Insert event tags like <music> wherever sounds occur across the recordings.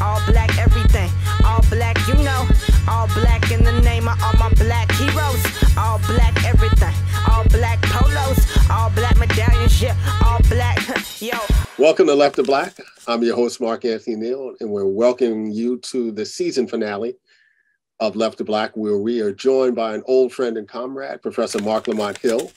all black everything, all black, you know, all black in the name of all my black heroes, all black everything, all black polos, all black medallions, yeah, all black, <laughs> yo. Welcome to Left of Black. I'm your host, Mark Anthony Neal, and we're welcoming you to the season finale of Left of Black, where we are joined by an old friend and comrade, Professor Marc Lamont Hill,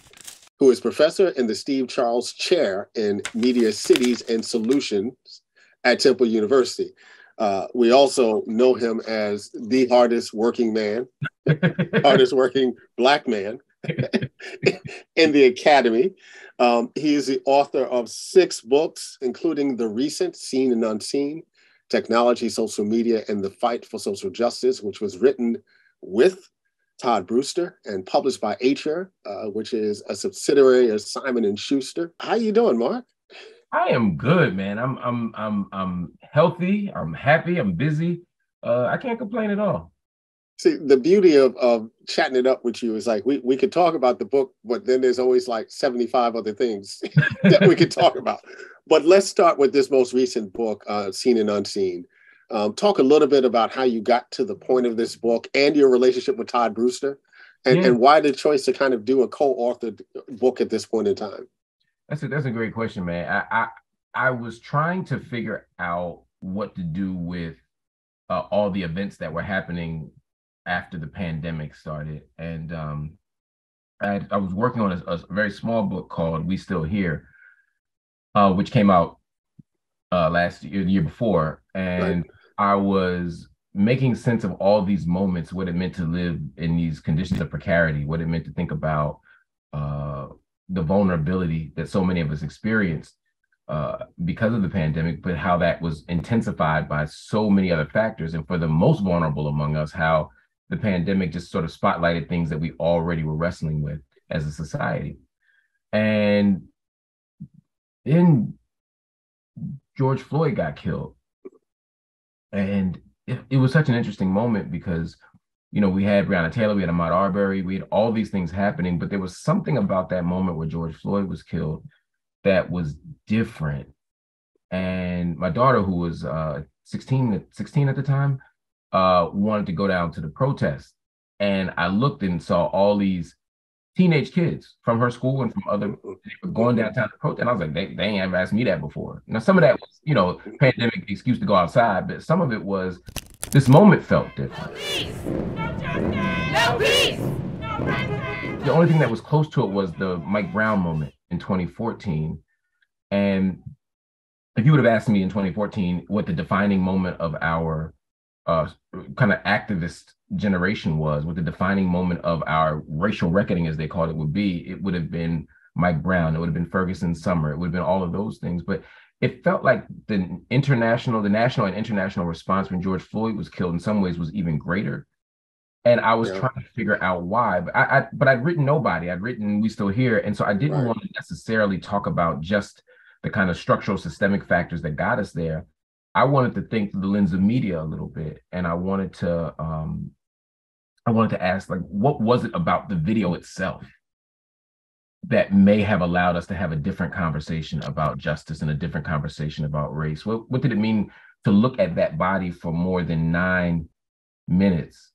who is professor in the Steve Charles Chair in Media Cities and Solutions at Temple University. Uh, we also know him as the hardest working man, <laughs> hardest working black man <laughs> in the academy. Um, he is the author of six books, including the recent Seen and Unseen Technology, Social Media, and the Fight for Social Justice, which was written with Todd Brewster and published by Atria, uh, which is a subsidiary of Simon and Schuster. How you doing, Marc? I am good, man. I'm I'm I'm I'm healthy. I'm happy. I'm busy. Uh, I can't complain at all. See, the beauty of, of chatting it up with you is like we, we could talk about the book, but then there's always like 75 other things <laughs> that we could talk about. But let's start with this most recent book, uh, Seen and Unseen. Um, talk a little bit about how you got to the point of this book and your relationship with Todd Brewster and, yeah. and why the choice to kind of do a co-authored book at this point in time. That's a, that's a great question, man. I, I, I was trying to figure out what to do with uh, all the events that were happening after the pandemic started. And um, I, I, was working on a, a, very small book called We Still Here, uh, which came out uh, last year, the year before. And right. I was making sense of all these moments, what it meant to live in these conditions of precarity, what it meant to think about uh, the vulnerability that so many of us experienced uh, because of the pandemic, but how that was intensified by so many other factors. And for the most vulnerable among us, how the pandemic just sort of spotlighted things that we already were wrestling with as a society. And then George Floyd got killed. And it, it, was such an interesting moment because, you know, we had Breonna Taylor, we had Ahmaud Arbery, we had all these things happening, but there was something about that moment where George Floyd was killed that was different. And my daughter, who was uh, 16, 16 at the time, uh, wanted to go down to the protest. And I looked and saw all these teenage kids from her school and from other going downtown to protest. And I was like, they, they ain't ever asked me that before. Now, some of that was, you know, pandemic excuse to go outside, but some of it was this moment felt different. No peace. The only thing that was close to it was the Mike Brown moment in 2014. And if you would have asked me in 2014 what the defining moment of our uh, kind of activist generation was, what the defining moment of our racial reckoning, as they called it, would be, it would have been Mike Brown, it would have been Ferguson Summer, it would have been all of those things. But it felt like the international, the national and international response when George Floyd was killed in some ways was even greater. And I was yeah. trying to figure out why, but I, I, but I'd written nobody. I'd written we still here, and so I didn't right. want to necessarily talk about just the kind of structural systemic factors that got us there. I wanted to think through the lens of media a little bit, and I wanted to um, I wanted to ask like, what was it about the video itself that may have allowed us to have a different conversation about justice and a different conversation about race? What what did it mean to look at that body for more than nine minutes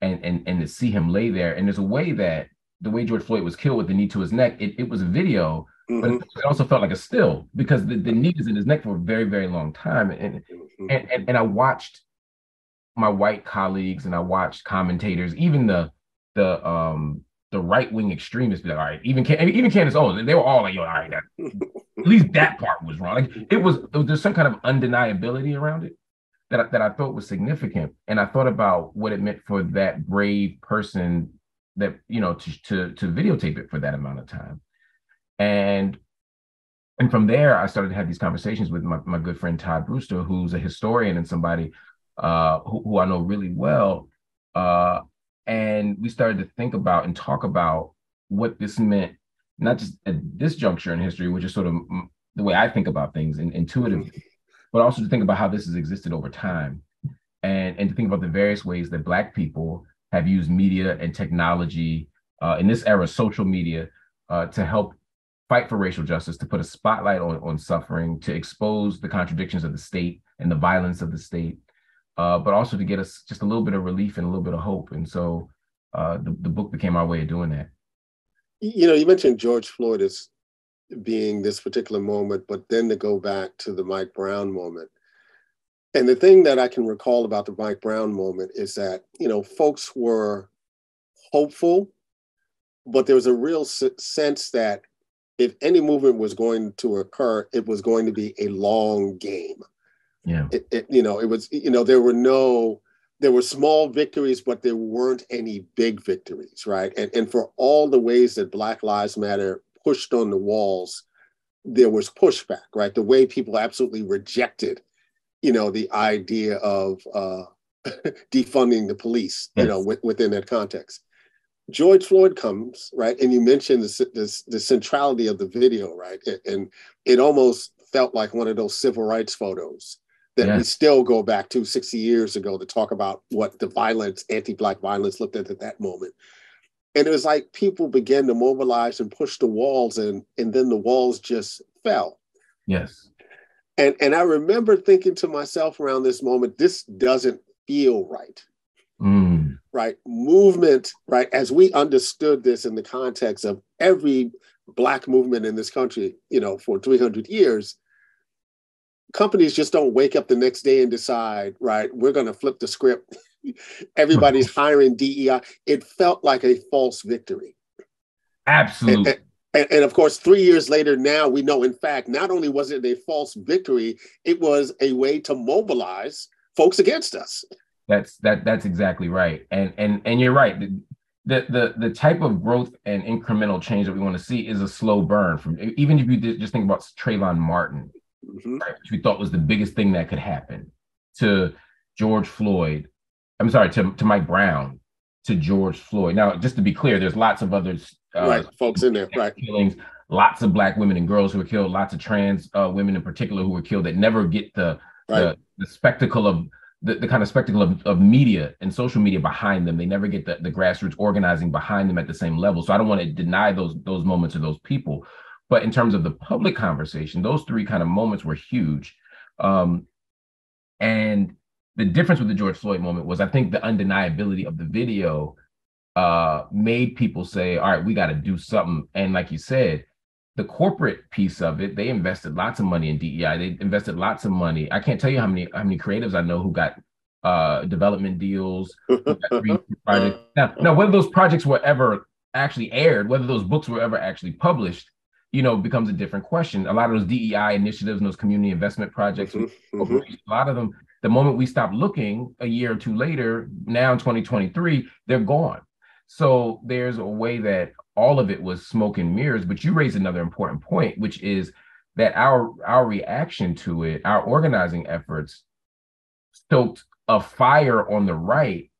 and and and to see him lay there? And there's a way that the way George Floyd was killed with the knee to his neck, it, it was a video Mm-hmm. But it also felt like a still because the, the knee is in his neck for a very, very long time. And, mm-hmm. and, and, and I watched my white colleagues and I watched commentators, even the the um the right wing extremists be like, all right, even even Candace Owens, they were all like, yo, all right, that, <laughs> at least that part was wrong. Like it was, it was there's some kind of undeniability around it that I, that I thought was significant, and I thought about what it meant for that brave person that you know to to to videotape it for that amount of time. And and from there, I started to have these conversations with my, my good friend Todd Brewster, who's a historian and somebody uh, who, who I know really well. Uh, and we started to think about and talk about what this meant, not just at this juncture in history, which is sort of the way I think about things and intuitively, but also to think about how this has existed over time. And, and to think about the various ways that Black people have used media and technology, uh, in this era, social media, uh, to help fight for racial justice, to put a spotlight on, on suffering, to expose the contradictions of the state and the violence of the state, uh, but also to get us just a little bit of relief and a little bit of hope. And so uh, the, the book became our way of doing that. You know, you mentioned George Floyd as being this particular moment, but then to go back to the Mike Brown moment. And the thing that I can recall about the Mike Brown moment is that, you know, folks were hopeful, but there was a real sense that if any movement was going to occur, it was going to be a long game. Yeah. It, it, you know, it was, you know, there were no, there were small victories, but there weren't any big victories, right? And, and for all the ways that Black Lives Matter pushed on the walls, there was pushback, right? The way people absolutely rejected, you know, the idea of uh, <laughs> defunding the police, yes. you know, w- within that context. George Floyd comes, right? And you mentioned the, the, the centrality of the video, right? And it almost felt like one of those civil rights photos that yeah. we still go back to 60 years ago to talk about what the violence, anti-black violence looked at at that moment. And it was like people began to mobilize and push the walls and and then the walls just fell. Yes. And and I remember thinking to myself around this moment, this doesn't feel right. Mm. Right. Movement, right, as we understood this in the context of every black movement in this country, you know, for 300 years, companies just don't wake up the next day and decide, right, we're going to flip the script. <laughs> Everybody's <laughs> hiring DEI. It felt like a false victory. Absolutely. And, and, and, of course, three years later, now we know, in fact, not only was it a false victory, it was a way to mobilize folks against us. That's that. That's exactly right. And and and you're right. The, the the the type of growth and incremental change that we want to see is a slow burn. From even if you just think about Trayvon Martin, mm-hmm. right, which we thought was the biggest thing that could happen, to George Floyd. I'm sorry, to, to Mike Brown, to George Floyd. Now, just to be clear, there's lots of other uh, right folks in there, right? Killings, lots of black women and girls who were killed, lots of trans uh, women in particular who were killed that never get the right. the, the, spectacle of the, the kind of spectacle of, of media and social media behind them. They never get the, the grassroots organizing behind them at the same level. So I don't want to deny those those moments or those people. But in terms of the public conversation, those three kind of moments were huge. Um, and the difference with the George Floyd moment was I think the undeniability of the video uh, made people say, all right, we got to do something. And like you said, the corporate piece of it, they invested lots of money in DEI. They invested lots of money. I can't tell you how many how many creatives I know who got uh, development deals. <laughs> Now, now, whether those projects were ever actually aired, whether those books were ever actually published, you know, becomes a different question. A lot of those DEI initiatives and those community investment projects, mm-hmm. mm-hmm. a lot of them, the moment we stop looking a year or two later, now in 2023, they're gone. So there's a way that all of it was smoke and mirrors. But you raised another important point, which is that our our reaction to it, our organizing efforts, stoked a fire on the right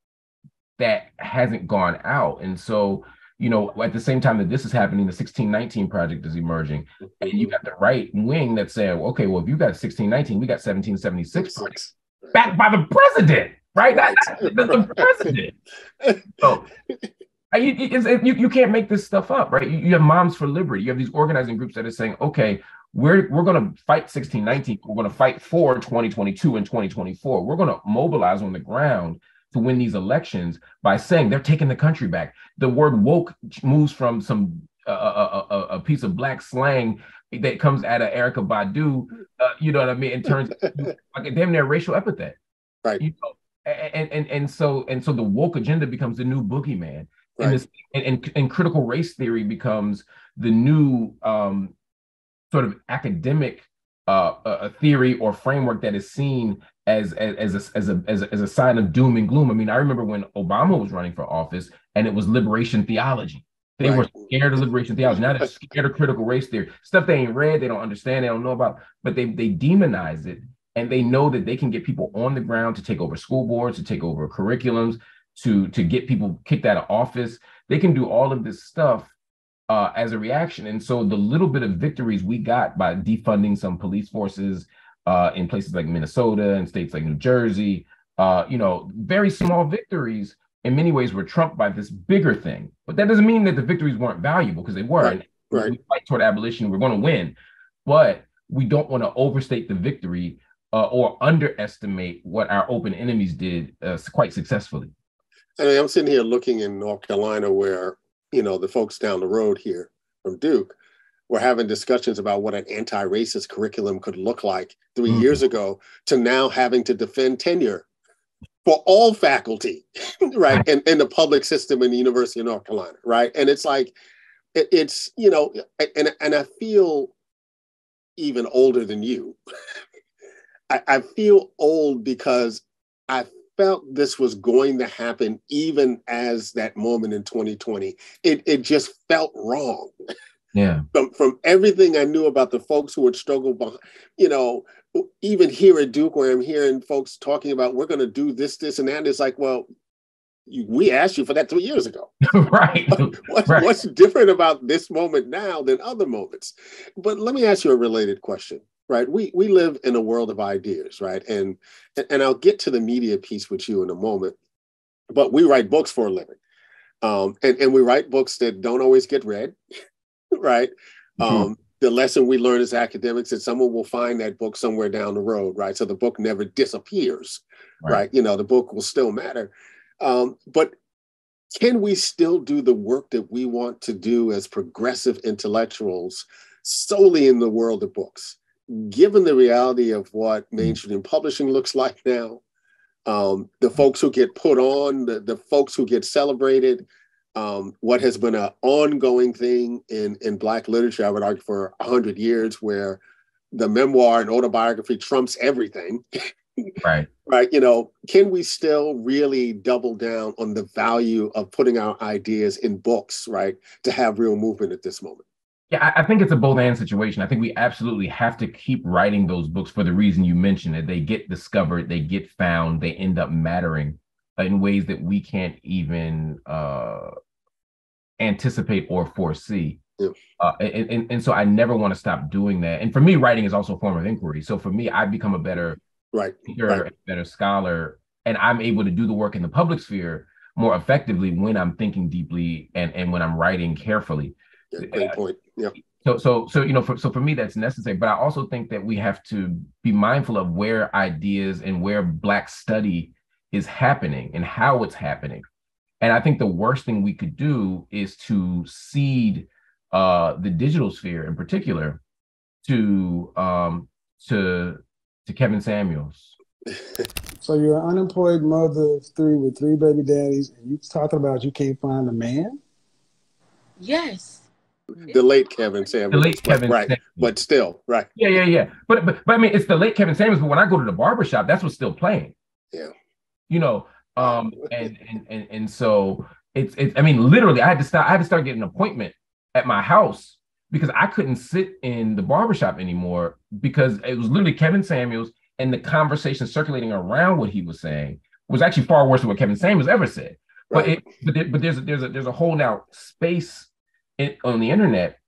that hasn't gone out. And so you know, at the same time that this is happening, the 1619 project is emerging. And you got the right wing that's saying, okay, well, if you got 1619, we got 1776 backed by the president, right? That's the, the president. So you, you, you can't make this stuff up, right? You, you have Moms for Liberty. You have these organizing groups that are saying, okay, we're we're going to fight 1619. We're going to fight for 2022 and 2024. We're going to mobilize on the ground to win these elections by saying they're taking the country back. The word woke moves from some uh, a, a, a, piece of black slang that comes out of Erykah Badu, uh, you know what I mean, in terms <laughs> like a damn near racial epithet. Right. You know, and, and and so and so the woke agenda becomes the new boogeyman. Right. And, this, and, and, and critical race theory becomes the new um, sort of academic uh, a theory or framework that is seen as as as a, as a, as a as a sign of doom and gloom. I mean, I remember when Obama was running for office, and it was liberation theology. They right. were scared of liberation theology. Now they're <laughs> scared of critical race theory. Stuff they ain't read, they don't understand, they don't know about, but they they demonize it, and they know that they can get people on the ground to take over school boards, to take over curriculums, to to get people kicked out of office. They can do all of this stuff uh, as a reaction. And so the little bit of victories we got by defunding some police forces uh, in places like Minnesota and states like New Jersey, uh, you know, very small victories in many ways were trumped by this bigger thing. But that doesn't mean that the victories weren't valuable because they were. Right. right. We fight toward abolition, we're going to win. But we don't want to overstate the victory uh, or underestimate what our open enemies did uh, quite successfully. I mean, I'm sitting here looking in North Carolina where, you know, the folks down the road here from Duke were having discussions about what an anti-racist curriculum could look like 3 mm-hmm. years ago to now having to defend tenure for all faculty, <laughs> right, in, in the public system in the University of North Carolina, right? And it's like, it, it's, you know, and, and I feel even older than you. <laughs> I, I feel old because I felt this was going to happen even as that moment in 2020. It, it just felt wrong. Yeah. <laughs> From, from everything I knew about the folks who would struggle, behind, you know, even here at Duke, where I'm hearing folks talking about we're going to do this, this, and that. It's like, well, we asked you for that three years ago. <laughs> right. What's, right. what's different about this moment now than other moments? But let me ask you a related question. Right, we we live in a world of ideas, right? And and I'll get to the media piece with you in a moment. But we write books for a living, um, and and we write books that don't always get read, <laughs> right? Mm-hmm. Um, the lesson we learn as academics that someone will find that book somewhere down the road, right? So the book never disappears, right? right? You know, the book will still matter. Um, but can we still do the work that we want to do as progressive intellectuals solely in the world of books? Given the reality of what hmm. mainstream publishing looks like now, um, the folks who get put on, the, the folks who get celebrated, um, what has been an ongoing thing in, in Black literature, I would argue, for 100 years, where the memoir and autobiography trumps everything. <laughs> right. Right. You know, can we still really double down on the value of putting our ideas in books, right, to have real movement at this moment? Yeah, I think it's a both and situation. I think we absolutely have to keep writing those books for the reason you mentioned it. They get discovered, they get found, they end up mattering in ways that we can't even uh, anticipate or foresee. Yeah. Uh, and, and, and so I never want to stop doing that. And for me, writing is also a form of inquiry. So for me, I become a better right, right. better scholar, and I'm able to do the work in the public sphere more effectively when I'm thinking deeply and, and when I'm writing carefully. Yeah, great uh, point. Yeah. So, so, so you know, for, so for me, that's necessary. But I also think that we have to be mindful of where ideas and where Black study is happening and how it's happening. And I think the worst thing we could do is to cede uh, the digital sphere in particular to um, to to Kevin Samuels. <laughs> so you're an unemployed mother of three with three baby daddies, and you talking about you can't find a man? Yes. The late Kevin Samuels. The late Kevin right. Samuels. But still, right. Yeah, yeah, yeah. But, but but I mean it's the late Kevin Samuels, but when I go to the barbershop, that's what's still playing. Yeah. You know, um, and, and and and so it's it's I mean, literally, I had to start I had to start getting an appointment at my house because I couldn't sit in the barbershop anymore because it was literally Kevin Samuels and the conversation circulating around what he was saying was actually far worse than what Kevin Samuels ever said. Right. But it, but, there, but there's a, there's a there's a whole now space in, on the internet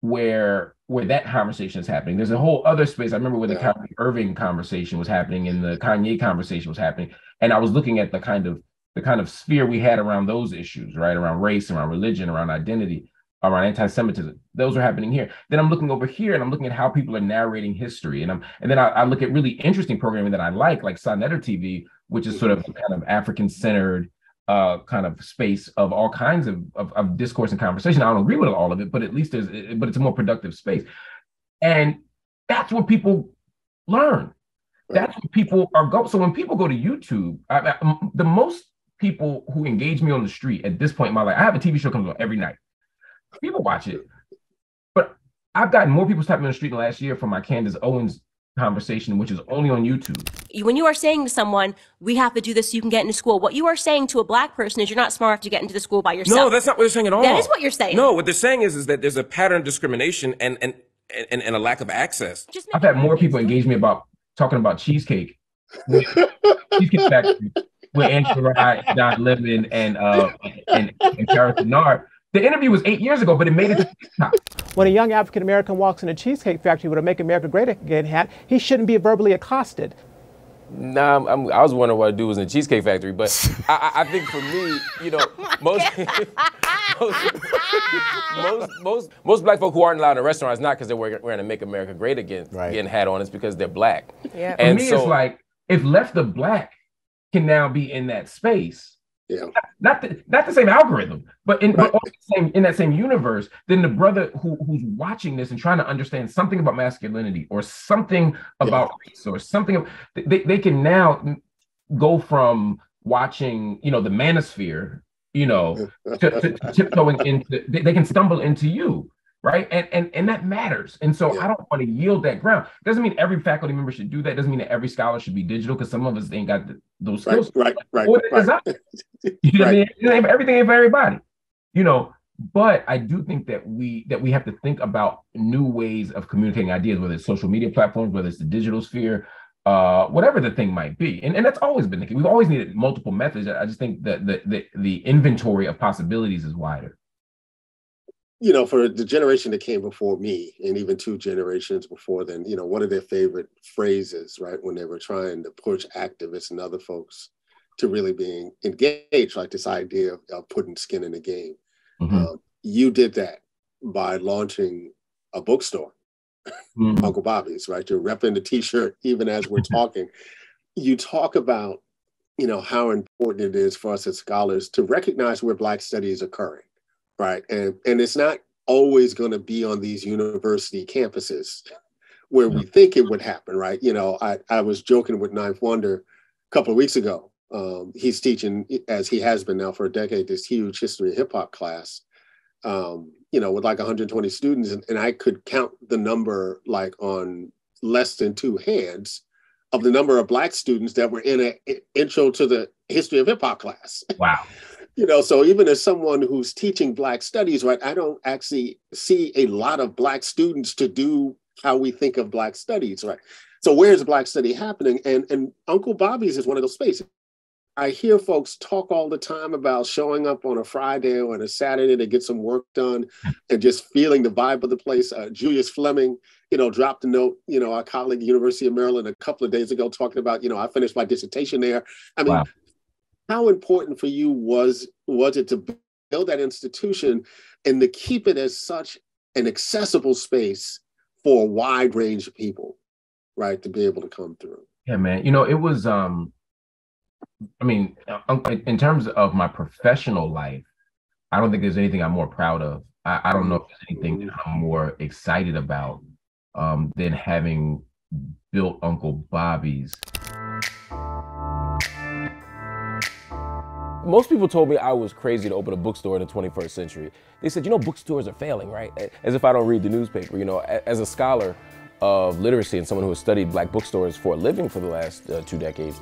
where where that conversation is happening. There's a whole other space. I remember where the yeah. Kyrie Irving conversation was happening and the Kanye conversation was happening. And I was looking at the kind of the kind of sphere we had around those issues, right? Around race, around religion, around identity, around anti-Semitism. Those are happening here. Then I'm looking over here and I'm looking at how people are narrating history. And I'm and then I, I look at really interesting programming that I like, like Sonetter TV, which is sort of mm-hmm. kind of African-centered uh, kind of space of all kinds of, of, of discourse and conversation. I don't agree with all of it, but at least there's but it's a more productive space. And that's what people learn. That's what people are go. So when people go to YouTube, I, I, the most people who engage me on the street at this point in my life, I have a TV show comes on every night. People watch it, but I've gotten more people stopping on the street in the last year from my Candace Owens conversation, which is only on YouTube. When you are saying to someone, we have to do this so you can get into school, what you are saying to a black person is you're not smart enough to get into the school by yourself. No, that's not what they're saying at all. That is what you're saying. No, what they're saying is, is that there's a pattern of discrimination and, and, and, and a lack of access. I've had more people engage me about talking about cheesecake. <laughs> cheesecake Factory with Angela Rye, Don Lemon, and uh and, and Kara Denard. The interview was eight years ago, but it made it to TikTok. <laughs> When a young African American walks in a cheesecake factory with a "Make America Great Again" hat, he shouldn't be verbally accosted. Nah, I'm, I'm, i was wondering what a dude was in a cheesecake factory, but I, I, think for me, you know, <laughs> oh <laughs> most most most most black folk who aren't allowed in restaurants not because they're wearing, wearing a "Make America Great Again" Right. getting hat on. It's because they're black. Yeah. For And me, so- it's like if left of black can now be in that space, Yeah. not the not the same algorithm, but in but the same in that same universe, then the brother who who's watching this and trying to understand something about masculinity or something about race or something, they, they can now go from watching, you know, the manosphere, you know, to, to, to tiptoeing into they, they can stumble into you. Right. And and and that matters. And so Yeah. I don't want to yield that ground. Doesn't mean every faculty member should do that. Doesn't mean that every scholar should be digital because some of us ain't got the, those skills. right, right, they right. <laughs> You know what I mean? Ain't- Everything ain't for everybody. You know, but I do think that we that we have to think about new ways of communicating ideas, whether it's social media platforms, whether it's the digital sphere, uh, whatever the thing might be. And, and that's always been the case. We've always needed multiple methods. I just think that the, the the inventory of possibilities is wider. You know, for the generation that came before me, and even two generations before then, you know, one of their favorite phrases, right, when they were trying to push activists and other folks to really being engaged, like this idea of, putting skin in the game. Mhm. Um, you did that by launching a bookstore, Mhm. Uncle Bobbie's, right? You're repping the T-shirt even as we're <laughs> talking. You talk about, you know, how important it is for us as scholars to recognize where Black study is occurring, right? And and it's not always going to be on these university campuses where we think it would happen, right? You know, I I was joking with 9th Wonder a couple of weeks ago. Um, he's teaching, as he has been now for a decade, this huge history of hip hop class um, you know, with like 120 students, and, and I could count the number like on less than two hands of the number of black students that were in an intro to the history of hip hop class. Wow. You know, so even as someone who's teaching black studies, right, I don't actually see a lot of black students to do how we think of black studies, right? So where's black study happening? And and Uncle Bobbie's is one of those spaces. I hear folks talk all the time about showing up on a Friday or on a Saturday to get some work done and just feeling the vibe of the place. Uh, Julius Fleming, you know, dropped a note, you know, our colleague, at University of Maryland, a couple of days ago, talking about, you know, I finished my dissertation there. I mean, Wow. How important for you was was it to build that institution and to keep it as such an accessible space for a wide range of people, right, to be able to come through? Yeah, man. You know, it was um I mean, uh, in terms of my professional life, I don't think there's anything I'm more proud of. I, I don't know if there's anything that I'm more excited about um, than having built Uncle Bobbie's. Most people told me I was crazy to open a bookstore in the 21st century. They said, you know, bookstores are failing, right? As if I don't read the newspaper. You know, as a scholar of literacy and someone who has studied black bookstores for a living for the last uh, two decades,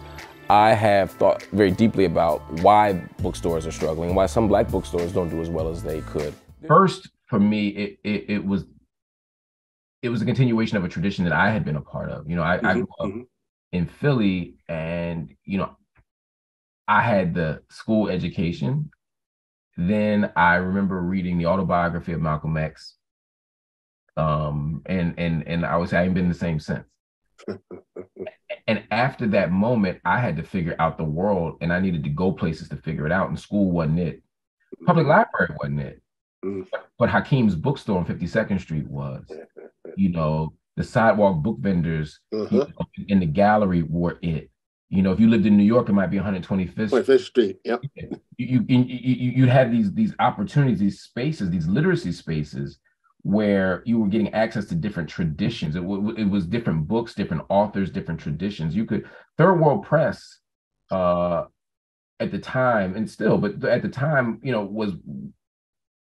I have thought very deeply about why bookstores are struggling, why some black bookstores don't do as well as they could. First, for me, it, it it was it was a continuation of a tradition that I had been a part of. You know, I, I grew up Mhm. in Philly, and you know, I had the school education. Then I remember reading the autobiography of Malcolm X. Um, and and and I would say I haven't been the same since. <laughs> and after that moment, I had to figure out the world, and I needed to go places to figure it out. And school wasn't it. Public library wasn't it. Mhm. But, but Hakim's bookstore on 52nd Street was. <laughs> You know, the sidewalk book vendors Uh-huh. know, in the gallery were it. You know, if you lived in New York, it might be 125th. 25th Street. Yep. You you you, you you had these these opportunities, these spaces, these literacy spaces where you were getting access to different traditions. It, w- it was different books, different authors, different traditions. You could Third World Press uh, at the time, and still, but at the time, you know, was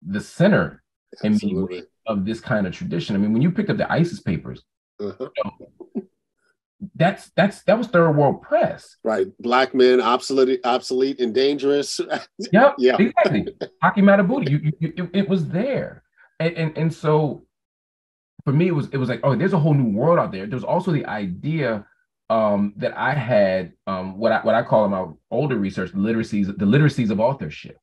the center in many ways of this kind of tradition. I mean, when you picked up the ISIS papers, Uh-huh. That's that's that was Third World Press. Right. Black men, obsolete, obsolete and dangerous. <laughs> Yep. Yeah. Exactly. <laughs> Haki Madhubuti. You, you, you, it was there, and, and and so for me, it was it was like, oh, there's a whole new world out there. There's also the idea um, that I had, um, what I what I call in my older research, literacies, the literacies of authorship.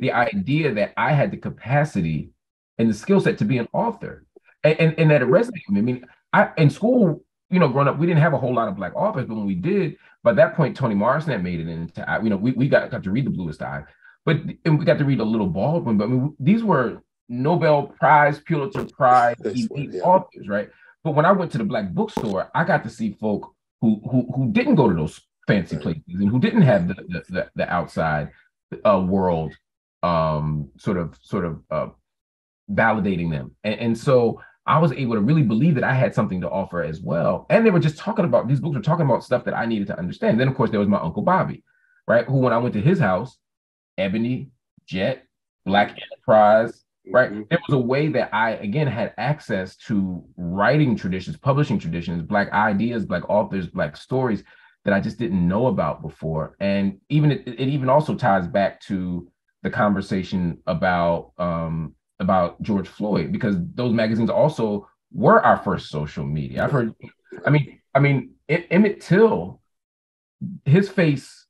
The idea that I had the capacity and the skill set to be an author, and and, and that it resonated with me. I mean, I in school, you know, growing up, we didn't have a whole lot of black authors, but when we did, by that point, Toni Morrison had made it into, you know, we, we got, got to read The Bluest Eye. but and we got to read a little Baldwin, but I mean, these were Nobel Prize, Pulitzer Prize elite yeah. authors, right? But when I went to the black bookstore, I got to see folk who who who didn't go to those fancy places and who didn't have the the, the, the outside uh, world um, sort of sort of uh, validating them, and, and so I was able to really believe that I had something to offer as well. And they were just talking about these books were talking about stuff that I needed to understand. Then of course there was my uncle Bobby, right? Who when I went to his house, Ebony, Jet, Black Enterprise, right? Mm-hmm. There was a way that I again had access to writing traditions, publishing traditions, black ideas, black authors, black stories that I just didn't know about before. And even it, it even also ties back to the conversation about um, about George Floyd because those magazines also were our first social media. I've heard, I mean, I mean, Emmett Till, his face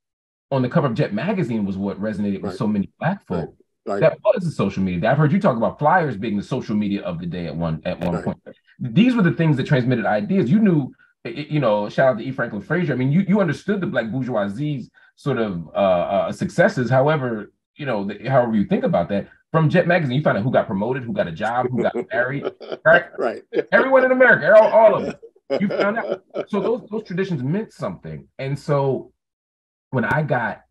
on the cover of Jet magazine was what resonated with so many black folk. Right. That was the social media. I've heard you talk about flyers being the social media of the day at one at one right. point. These were the things that transmitted ideas. You knew, you know, shout out to E. Franklin Frazier. I mean, you you understood the black bourgeoisie's sort of uh, uh, successes. However, you know, the, however you think about that, from Jet Magazine, you find out who got promoted, who got a job, who got married, <laughs> right? <laughs> Right. Everyone in America, all, all of it. You found out. <laughs> So those those traditions meant something, and so when I got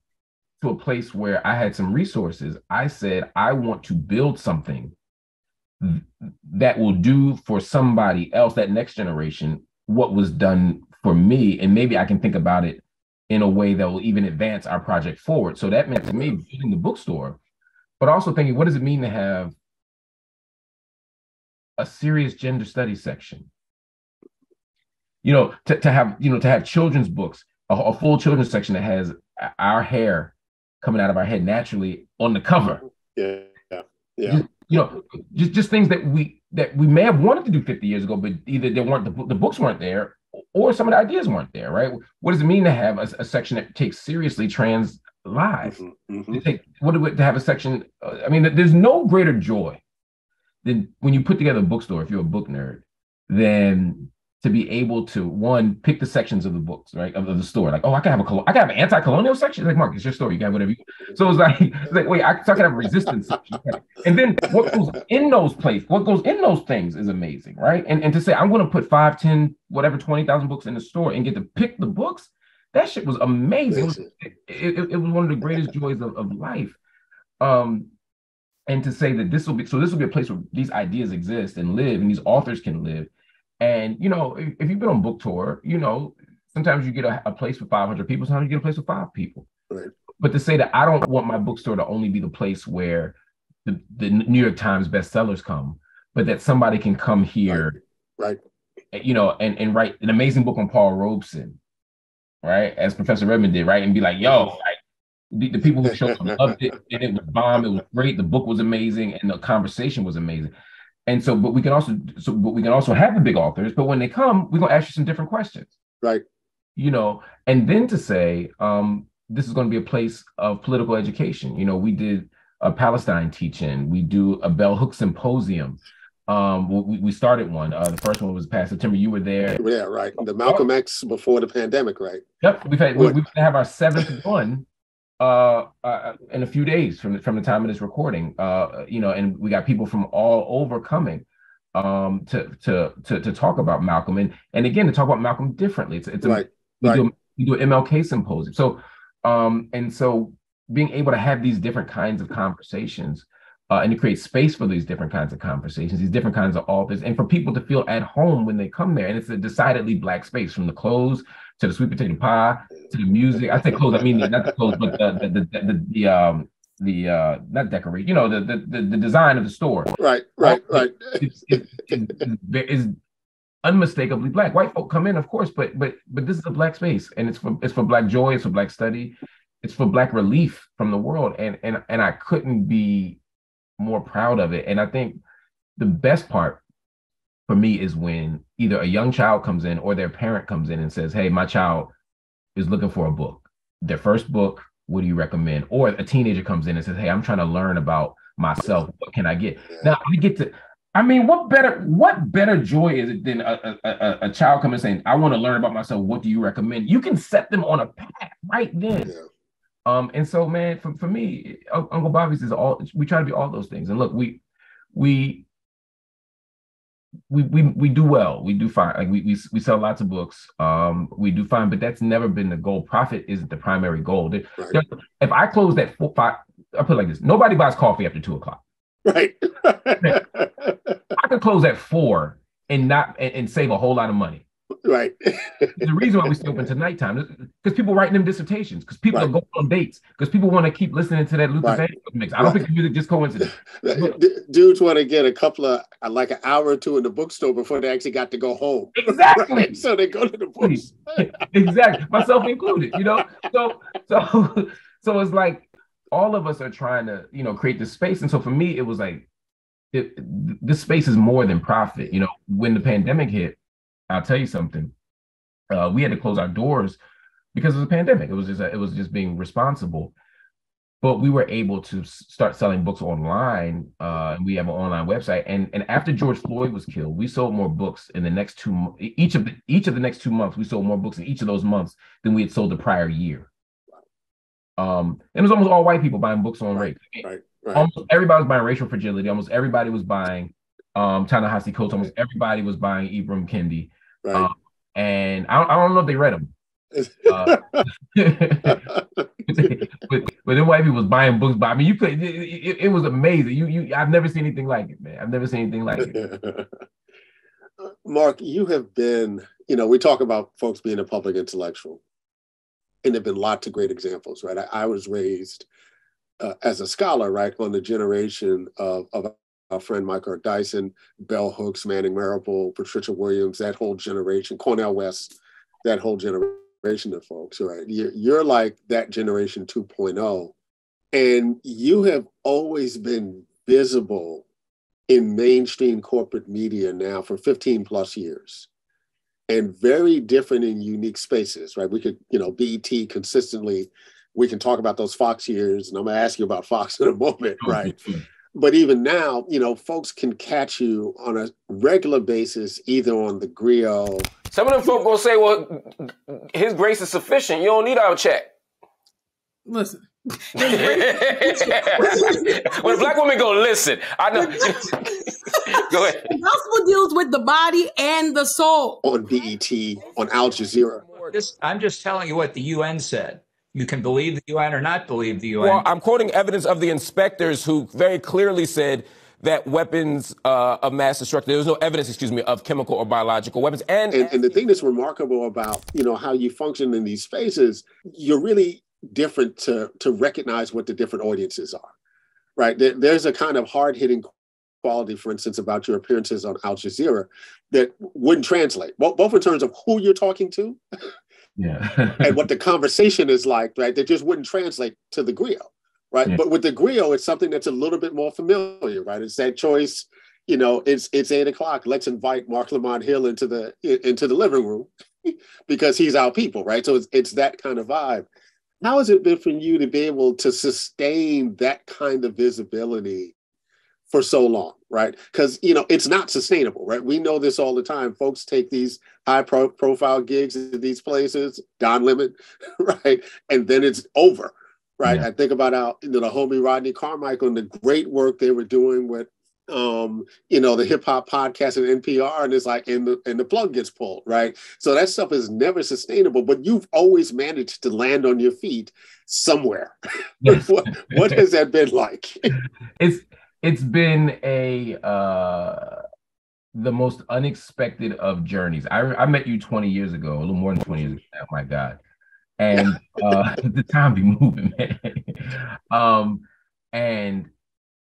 to a place where I had some resources, I said, I want to build something that will do for somebody else, that next generation, what was done for me. And maybe I can think about it in a way that will even advance our project forward. So that meant to me building the bookstore, but also thinking, what does it mean to have a serious gender studies section? You know, to, to have, you know, to have children's books, a, a full children's section that has our hair coming out of our head naturally on the cover. Yeah, yeah, yeah. You know, just just things that we that we may have wanted to do 50 years ago, but either they weren't the, the books weren't there, or some of the ideas weren't there. Right? What does it mean to have a, a section that takes seriously trans lives? Mm-hmm, mm-hmm. To take what do to have a section? Uh, I mean, there's no greater joy than when you put together a bookstore. If you're a book nerd, than to be able to one pick the sections of the books, right, of, of the store. Like, oh, I can have a I can have an anti-colonial section. It's like, Mark, it's your story. You can have whatever. You, so it's like, <laughs> it's like, wait, I, so I can have a resistance section. And then what goes in those places, what goes in those things is amazing, right? And and to say I'm going to put five, ten, whatever, twenty thousand books in the store and get to pick the books, that shit was amazing. It was, it, it, it was one of the greatest <laughs> joys of, of life. Um, and to say that this will be so this will be a place where these ideas exist and live and these authors can live and you know, if, if, you've been on book tour, you know, sometimes you get a, a place with 500 people, sometimes you get a place with five people. Right. But to say that I don't want my bookstore to only be the place where the, the New York Times bestsellers come, but that somebody can come here, right? right. You know, and, and write an amazing book on Paul Robeson, right? As Professor Redmond did, right? And be like, yo, <laughs> like, the, the people who showed up <laughs> loved it, and it was bomb. It was great. The book was amazing, and the conversation was amazing. And so, but we can also, so but we can also have the big authors. But when they come, we're gonna ask you some different questions, right? You know, and then to say, um, this is going to be a place of political education. You know, we did a Palestine teaching. We do a Bell Hook symposium. Um, we, we started one. Uh, the first one was past September. You were there. Yeah, right. The Malcolm X before the pandemic, right? Yep. We've had we, we have our seventh one uh, uh, in a few days from the, from the time of this recording. Uh, you know, and we got people from all over coming um, to to to to talk about Malcolm and and again to talk about Malcolm differently. It's it's a, right. we, right. Do a, we do an MLK symposium. So um, and so being able to have these different kinds of conversations. Uh, and to create space for these different kinds of conversations, these different kinds of authors, and for people to feel at home when they come there. And it's a decidedly black space from the clothes to the sweet potato pie to the music. I say clothes, I mean not the clothes, but the the the, the, the um the uh not decorate, you know, the the the, design of the store. Right, right, right. It's, it's, it's, unmistakably black. White folk come in, of course, but but but this is a black space, and it's for it's for black joy, it's for black study, it's for black relief from the world, and and and I couldn't be more proud of it. And I think the best part for me is when either a young child comes in or their parent comes in and says, Hey, my child is looking for a book. Their first book, what do you recommend? Or a teenager comes in and says, Hey, I'm trying to learn about myself. What can I get? Now I get to I mean, what better what better joy is it than a, a, a, child coming saying, I want to learn about myself. What do you recommend? You can set them on a path right then. Yeah. Um, and so, man, for, for me, Uncle Bobbie's is all we try to be all those things. And look, we we we we we do well. We do fine. Like we we we sell lots of books. Um, we do fine, but that's never been the goal. Profit isn't the primary goal. Right. If I close that four, five, I put it like this: nobody buys coffee after two o'clock. Right. <laughs> I could close at four and not and, and save a whole lot of money. Right. the reason why we stay open to nighttime is because people writing them dissertations, because people right. are going on dates, because people want to keep listening to that Luther right. Vandross mix. I don't right. think the music just coincidence. <laughs> Dudes want to get a couple of like an hour or two in the bookstore before they actually got to go home. Exactly. <laughs> so they go to the books. <laughs> exactly. Myself included. You know. So so so it's like all of us are trying to you know create this space, and so for me it was like it, this space is more than profit. You know, when the pandemic hit I'll tell you something. Uh, we had to close our doors because of the pandemic. It was just it was just being responsible. But we were able to start selling books online. Uh, and we have an online website. And and after George Floyd was killed, we sold more books in the next two each of the, each of the next two months. We sold more books in each of those months than we had sold the prior year. Um, and it was almost all white people buying books on right, race. Right, right. Almost everybody was buying racial fragility. Almost everybody was buying um, Ta-Nehisi Coates. Almost everybody was buying Ibram Kendi. Right. Um, and I don't, I don't know if they read them. <laughs> Uh, <laughs> but, but then white people was buying books. But I mean, you could. It, it, it, was amazing. You you. I've never seen anything like it, man. I've never seen anything like it. <laughs> Marc, you have been. You know, we talk about folks being a public intellectual, and there've been lots of great examples, right? I, I was raised uh, as a scholar, right, on the generation of, of our friend Michael Dyson, Bell Hooks, Manning Marable, Patricia Williams, that whole generation, Cornel West, that whole generation of folks, right? You're, you're like that generation 2.0. And you have always been visible in mainstream corporate media now for 15 plus years and very different in unique spaces, right? We could, you know, BET consistently, we can talk about those Fox years, and I'm gonna ask you about Fox in a moment, right? But even now, you know, folks can catch you on a regular basis, either on the Grio. Some of them folk gonna say, "Well, His grace is sufficient. You don't need our check." Listen. <laughs> when a black woman go listen, I know. <laughs> go ahead. The gospel deals with the body and the soul. On BET, on Al Jazeera. This, I'm just telling you what the UN said. You can believe the UN or not believe the UN. Well, I'm quoting evidence of the inspectors who very clearly said that weapons uh, of mass destruction, there was no evidence, excuse me, of chemical or biological weapons. And, and, and the thing that's remarkable about, you know, how you function in these spaces, you're really different to, to recognize what the different audiences are, right? There, there's a kind of hard hitting quality, for instance, about your appearances on Al Jazeera that wouldn't translate, both in terms of who you're talking to yeah. and what <laughs> the conversation is like, right? That just wouldn't translate to the Grio, right? Yeah. But with the Grio, it's something that's a little bit more familiar, right? It's that choice. You know, it's it's eight o'clock. Let's invite Marc Lamont Hill into the into the living room <laughs> because he's our people, right? So it's it's that kind of vibe. How has it been for you to be able to sustain that kind of visibility for so long, right? Because you know it's not sustainable, right? We know this all the time. Folks take these high pro- profile gigs at these places, Don Lemon, <laughs> right, and then it's over, right? Yeah. I think about how you know the homie Rodney Carmichael and the great work they were doing with um you know the hip hop podcast and NPR and it's like and the and the plug gets pulled right so that stuff is never sustainable but you've always managed to land on your feet somewhere <laughs> what what has that been like <laughs> it's it's been a uh the most unexpected of journeys. I I met you 20 years ago, a little more than 20 years ago. Oh my God. And uh <laughs> the time be moving, man. <laughs> um and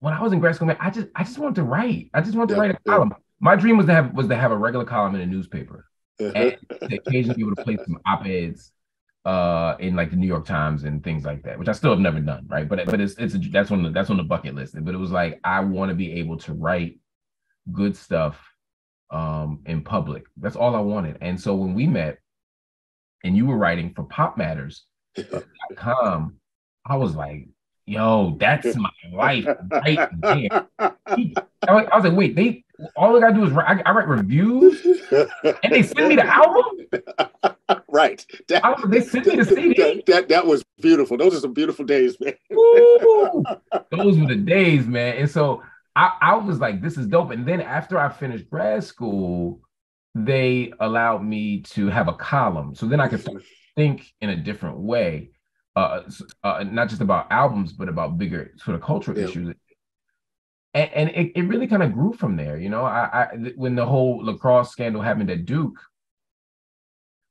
when I was in grad school, man, I just I just wanted to write. I just wanted to write a column. My dream was to have was to have a regular column in a newspaper. and to occasionally be able to place some op-eds uh, in like the New York Times and things like that, which I still have never done, right? But but it's it's a, that's on the that's on the bucket list. But it was like I want to be able to write good stuff um, in public. That's all I wanted. And so when we met, and you were writing for Pop PopMatters.com, I was like, "Yo, that's my life right there." I was like, "Wait, they all I gotta do is write, I, I write reviews, and they send me the album." Right. <laughs> That, I, they sent me the CD. <laughs> That, that, that was beautiful. Those are some beautiful days, man. Ooh, <laughs> those were the days, man. And so I, I was like, this is dope. And then after I finished grad school, they allowed me to have a column. So then I could start think in a different way, uh, uh, not just about albums, but about bigger sort of cultural Yeah. issues. And, and it, it really kind of grew from there. You know, I, I when the whole lacrosse scandal happened at Duke,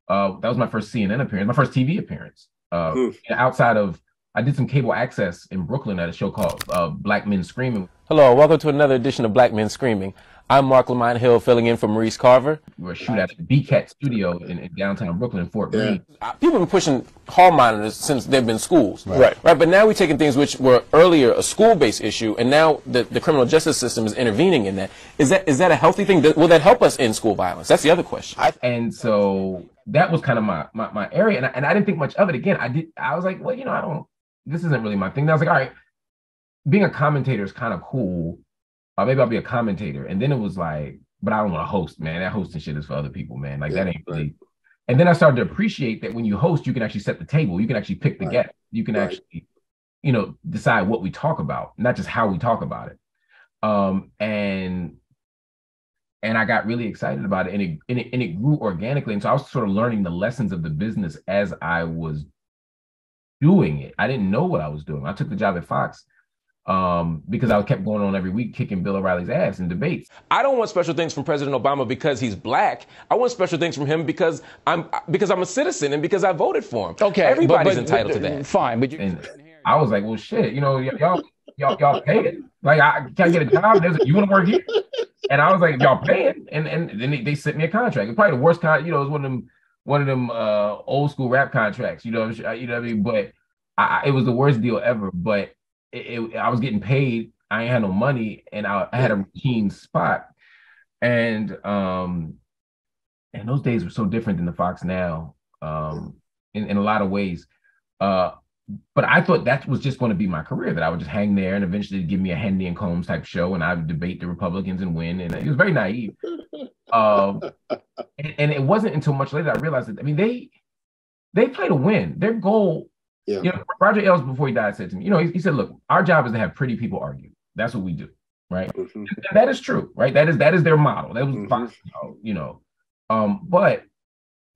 uh, that was my first CNN appearance, my first TV appearance. Uh, Hmm. outside of I did some cable access in Brooklyn at a show called uh, Black Men Screaming. Hello, welcome to another edition of Black Men Screaming. I'm Marc Lamont Hill, filling in for Maurice Carver. We were shoot at the BCAT studio in, in downtown Brooklyn, Fort Yeah. Greene. Uh, People have been pushing hall monitors since they've been schools. Right. Right. But now we're taking things which were earlier a school-based issue, and now the, the criminal justice system is intervening in that. Is that is that a healthy thing? Will that help us end school violence? That's the other question. And so that was kind of my my, my area, and I, and I didn't think much of it. Again, I did. I was like, well, you know, I don't. This isn't really my thing. And I was like, all right, being a commentator is kind of cool. Uh, maybe I'll be a commentator. And then it was like, but I don't want to host, man. That hosting shit is for other people, man. Like that ain't really. And then I started to appreciate that when you host, you can actually set the table. You can actually pick the Right. guest. You can Right. actually, you know, decide what we talk about, not just how we talk about it. Um, and and I got really excited about it, and it, and it and it grew organically. And so I was sort of learning the lessons of the business as I was doing it. I didn't know what I was doing. I took the job at Fox um, because I kept going on every week kicking Bill O'Reilly's ass in debates. I don't want special things from President Obama because he's black. I want special things from him because I'm because I'm a citizen and because I voted for him. Okay, everybody's but- but- entitled to that. Fine, but you, And I was like, well, shit, you know, y- y'all, y'all, y'all paying. Like, I can't get a <laughs> job. There's a, you want to work here? And I was like, y'all paying? And and then they, they sent me a contract. It's probably the worst con. You know, it was one of them, one of them uh, old school rap contracts. You know, you know what I mean. But I, I- it was the worst deal ever. But it, it, I was getting paid. I ain't had no money, and I, I had a routine spot. And um, and those days were so different than the Fox now. Um, in in a lot of ways. Uh, but I thought that was just going to be my career, that I would just hang there and eventually give me a Hannity and Colmes type show and I would debate the Republicans and win. And it was very naive. Um, and, and it wasn't until much later I realized that, I mean, they they play to win. Their goal, Yeah. you know, Roger Ailes, before he died, said to me, you know, he, he said, look, our job is to have pretty people argue. That's what we do, right? Mhm. And that is true, right? That is that is their model. That was Mhm. Fox, you know. Um, but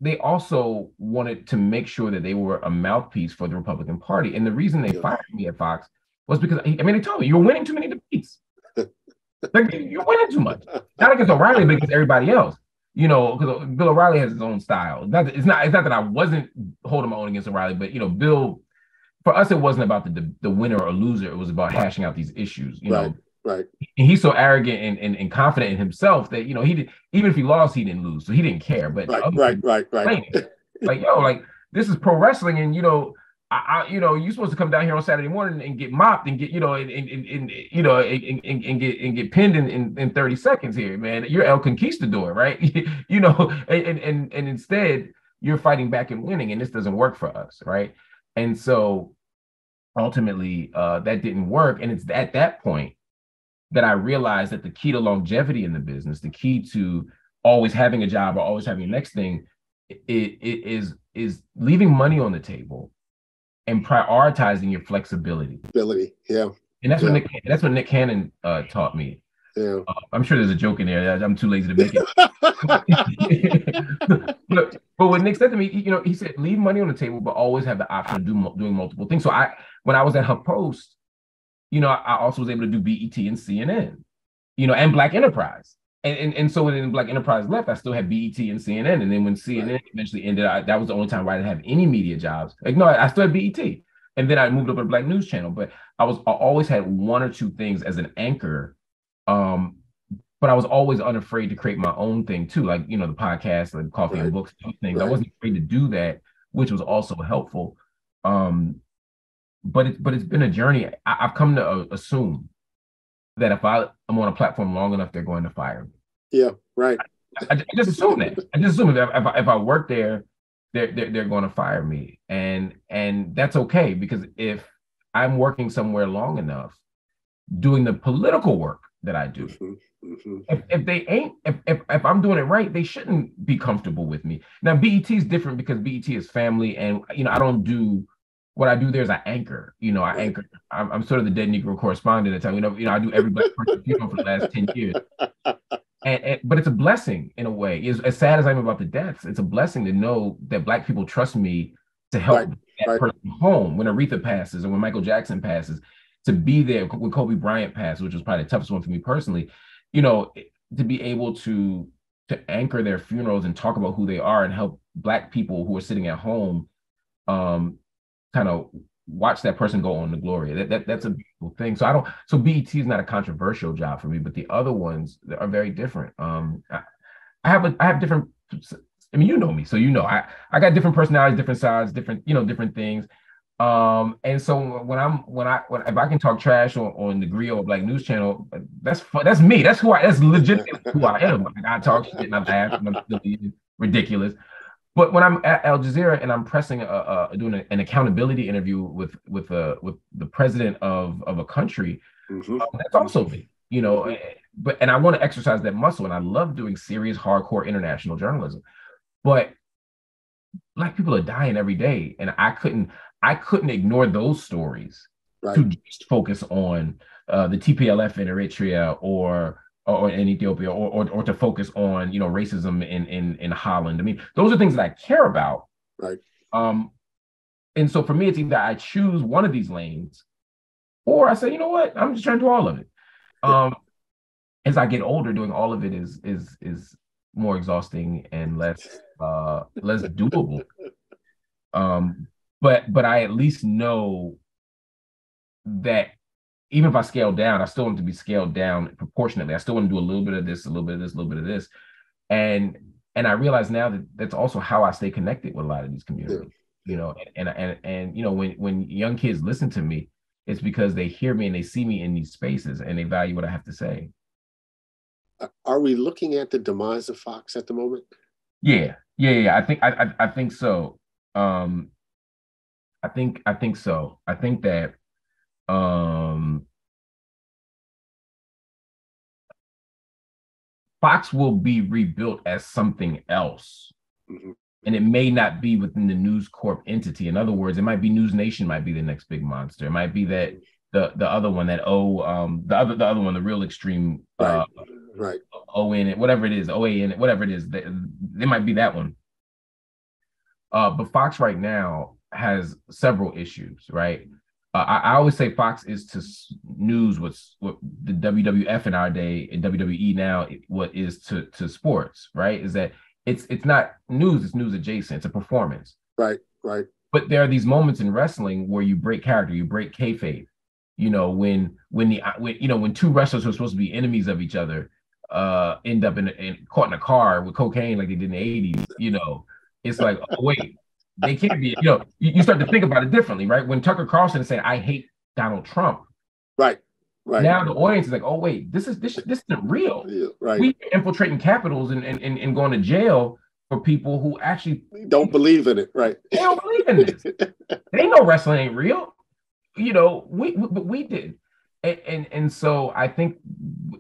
they also wanted to make sure that they were a mouthpiece for the Republican Party. And the reason they fired me at Fox was because I mean they told me you're winning too many debates. <laughs> like you're winning too much. Not against O'Reilly, but against everybody else. You know, because Bill O'Reilly has his own style. Not that, it's not it's not that I wasn't holding my own against O'Reilly, but you know, Bill. For us, it wasn't about the the winner or loser. It was about hashing out these issues. You know, Right. And he's so arrogant and, and, and confident in himself that you know he did even if he lost he didn't lose so he didn't care but Right. Right. Right. Right. like yo like this is pro wrestling and you know I, I you know you're supposed to come down here on Saturday morning and get mopped and get you know and, and, and, you know and, and, and get and get pinned in, in, in 30 seconds here man you're El Conquistador right <laughs> you know and, and and and instead you're fighting back and winning and this doesn't work for us right and so ultimately uh that didn't work and it's at that point that I realized that the key to longevity in the business, the key to always having a job or always having the next thing, it, it is is leaving money on the table and prioritizing your flexibility. Ability. Yeah. And that's Yeah. what Nick that's what Nick Cannon uh, taught me. Yeah. Uh, I'm sure there's a joke in there. I'm too lazy to make it. <laughs> <laughs> but, but what Nick said to me, he- you know, he said leave money on the table, but always have the option of do, doing multiple things. So I, when I was at HuffPost, you know, I, also was able to do BET and CNN, you know, and Black Enterprise. And, and, and so when Black Enterprise left, I still had BET and CNN. And then when CNN Right. eventually ended, I, that was the only time where I didn't have any media jobs. Like, no, I, I still had BET. And then I moved over to Black News Channel. But I was I always had one or two things as an anchor. Um, but I was always unafraid to create my own thing too, like you know, the podcast, like coffee Right. and books, those things. I wasn't afraid to do that, which was also helpful. Um, but it's but it's been a journey. I, I've come to uh, assume that if I am on a platform long enough, they're going to fire me. Yeah. Right. I, I just assume that. I just assume if, if, I, if I work there, they're, they're they're going to fire me, and and that's okay because if I'm working somewhere long enough, doing the political work that I do, Mhm. Mm-hmm. If, if they ain't, if, if if I'm doing it right, they shouldn't be comfortable with me. Now BET is different because BET is family, and you know I don't do what I do there is I anchor. You know, I anchor. I'm, I'm sort of the dead Negro correspondent at time. You know, you know I do every black person funeral for the last ten years. <laughs> And, and, but it's a blessing in a way. As, as sad as I'm about the deaths, it's a blessing to know that black people trust me to help right, that right. person home when Aretha passes or when Michael Jackson passes, to be there when Kobe Bryant passed, which was probably the toughest one for me personally. You know, to be able to to anchor their funerals and talk about who they are and help black people who are sitting at home um, kind of watch that person go on to glory. That, that that's a beautiful thing. So I don't. So BET is not a controversial job for me, but the other ones are very different. Um, I, I have a I have different. I mean, you know me, so you know I I got different personalities, different sides, different you know different things. Um, and so when I'm when I when if I can talk trash on, on the Grio Black News Channel, that's that's me. That's who I. That's legitimately who I am. Like, I talk shit and I laugh and I'm ridiculous. But when I'm at Al Jazeera and I'm pressing a, a doing an accountability interview with with a uh, with the president of of a country, mm-hmm. uh, that's also me. You know, mm-hmm. but and I want to exercise that muscle, and I love doing serious, hardcore international journalism. But black people are dying every day, and I couldn't I couldn't ignore those stories right. to just focus on uh, the TPLF in Eritrea or or in Ethiopia, or, or, or to focus on you know racism in in in Holland. I mean, those are things that I care about. Right. Um, and so for me, it's either I choose one of these lanes, or I say, you know what, I'm just trying to do all of it. Um, as I get older, doing all of it is is is more exhausting and less uh less doable. <laughs> Um, but but I at least know that even if I scale down, I still want to be scaled down proportionately. I still want to do a little bit of this, a little bit of this, a little bit of this. And and I realize now that that's also how I stay connected with a lot of these communities. Yeah. You know, and, and and and you know, when when young kids listen to me, it's because they hear me and they see me in these spaces and they value what I have to say. Are we looking at the demise of Fox at the moment? Yeah, yeah, yeah. I think I I, I think so. Um, I think I think so. I think that um, Fox will be rebuilt as something else. Mm-hmm. And it may not be within the News Corp entity. In other words, it might be News Nation might be the next big monster. It might be that the the other one that O um the other the other one the real extreme uh right O in it whatever it is O A in it whatever it is they, they might be that one. Uh, but Fox right now has several issues, right? Uh, I, I, always say Fox is to news what's what the WWF in our day and WWE now what is to to sports, right? Is that it's it's not news, it's news adjacent, it's a performance. Right, right. But there are these moments in wrestling where you break character, you break kayfabe. You know, when when the when you know when two wrestlers who are supposed to be enemies of each other uh end up in, in caught in a car with cocaine like they did in the 80s, you know, it's like, oh wait, they can't be, you know, you, start to think about it differently, right? When Tucker Carlson said, I hate Donald Trump. Right. Right. Now the audience is like, oh wait, this is this this isn't real. Yeah, right. We infiltrating capitals and, and, and going to jail for people who actually don't believe in it. Right. They don't believe in this. <laughs> they know wrestling ain't real. You know, we but we did. And, and and so I think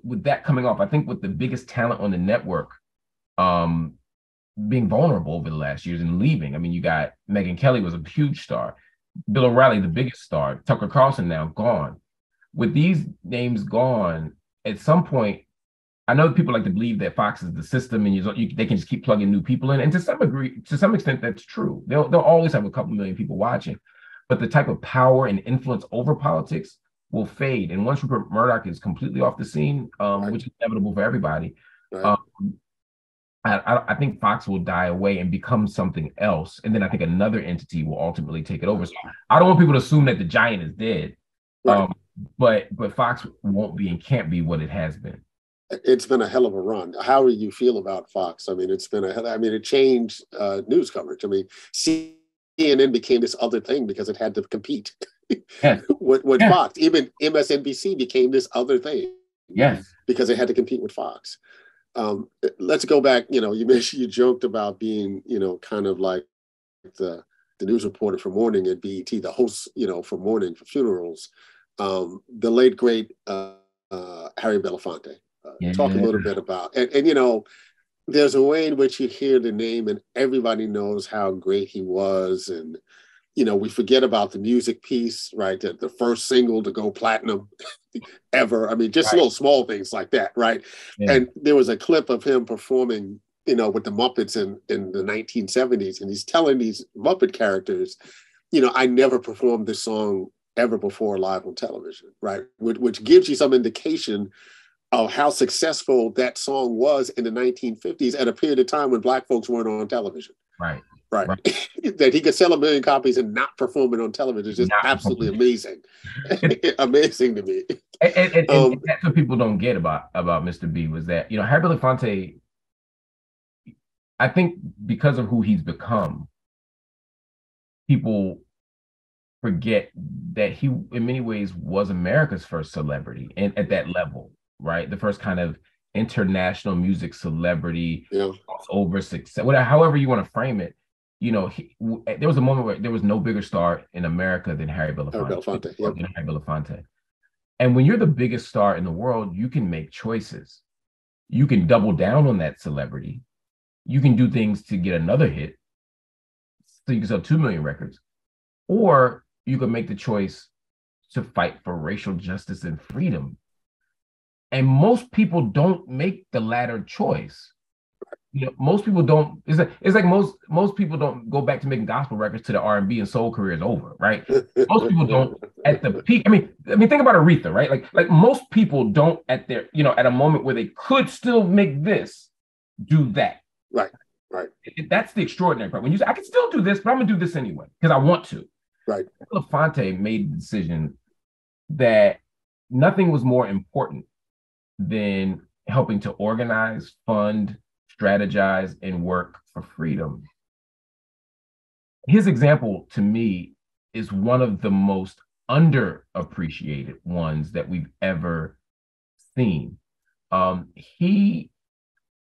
with that coming off, I think with the biggest talent on the network, um, being vulnerable over the last years and leaving. I mean, you got Megyn Kelly was a huge star, Bill O'Reilly, the biggest star, Tucker Carlson now gone. With these names gone, at some point, I know people like to believe that Fox is the system and you, you, they can just keep plugging new people in. And to some degree, to some extent, that's true. They'll, they'll always have a couple million people watching, but the type of power and influence over politics will fade. And once Rupert Murdoch is completely off the scene, um, right. which is inevitable for everybody, right. um, I, I, think Fox will die away and become something else, and then I think another entity will ultimately take it over. So I don't want people to assume that the giant is dead, right. um, but but Fox won't be and can't be what it has been. It's been a hell of a run. How do you feel about Fox? I mean, it's been a. I mean, it changed uh, news coverage. I mean, CNN became this other thing because it had to compete yes. <laughs> with, with yes. Fox. Even MSNBC became this other thing. Yes, because it had to compete with Fox um, let's go back. You know, you <laughs> mentioned you joked about being, you know, kind of like the the news reporter for morning at BET, the host, you know, for morning for funerals. Um, the late great uh, uh, Harry Belafonte. uh, yeah. talk a little bit about. And, and you know, there's a way in which you hear the name and everybody knows how great he was and you know we forget about the music piece right the, the first single to go platinum <laughs> ever i mean just right. little small things like that right yeah. and there was a clip of him performing you know with the muppets in in the 1970s and he's telling these muppet characters you know i never performed this song ever before live on television right which, which gives you some indication of how successful that song was in the 1950s at a period of time when black folks weren't on television. Right. Right. right. <laughs> that he could sell a million copies and not perform it on television is just not absolutely amazing. <laughs> amazing to me. And, and, and, um, and, that's what people don't get about about Mr. B was that, you know, Harry Belafonte, I think because of who he's become, people forget that he in many ways was America's first celebrity and at that level right? The first kind of international music celebrity, yeah. over success, whatever, however you want to frame it. You know, he, w- eh, there was a moment where there was no bigger star in America than Harry oh, Belafonte. Harry Belafonte, yep. Harry Belafonte. And when you're the biggest star in the world, you can make choices. You can double down on that celebrity. You can do things to get another hit, so you can sell two million records, or you can make the choice to fight for racial justice and freedom and most people don't make the latter choice. You know, most people don't. It's like it's like most most people don't go back to making gospel records to the R and B and soul career is over, right? most people don't at the peak. I mean, I mean, think about Aretha, right? Like like most people don't at their you know at a moment where they could still make this, do that. Right, right. That's the extraordinary part. When you say I can still do this, but I'm gonna do this anyway because I want to. Right. Belafonte made the decision that nothing was more important than helping to organize, fund, strategize, and work for freedom. His example to me is one of the most underappreciated ones that we've ever seen. Um, he,